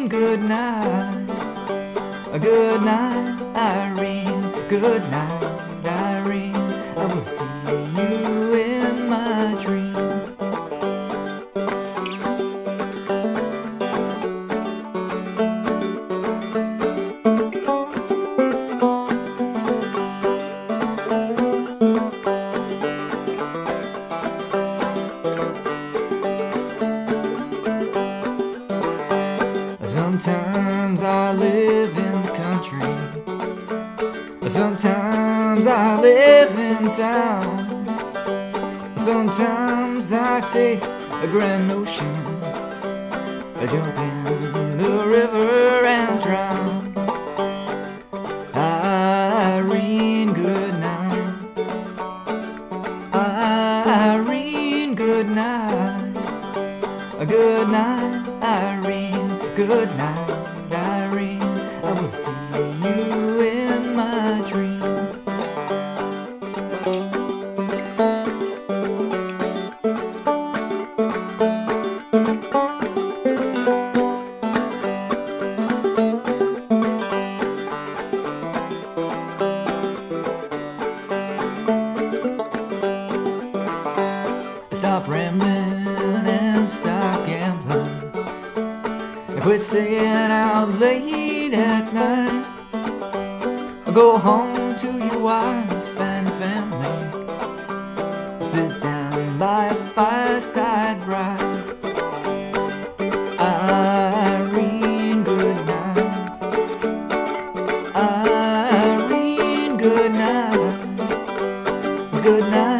Irene, good night. Good night, Irene. Good night, Irene. I will see you. Sometimes I live in the country. Sometimes I live in town. Sometimes I take a grand ocean. I jump in the river and drown. Irene, good night. Irene, good night. Good night, Irene. Good night, Irene. I will see you in my dreams. Stop rambling Quit staying out late at night. Go home to your wife and family. Sit down by a fireside bright. Irene, good night. Irene, good night. Good night,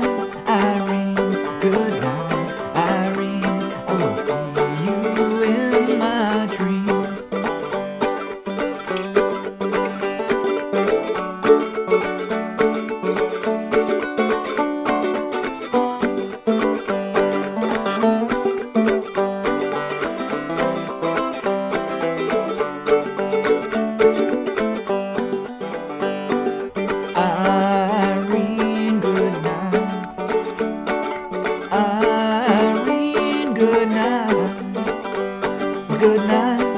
Good night,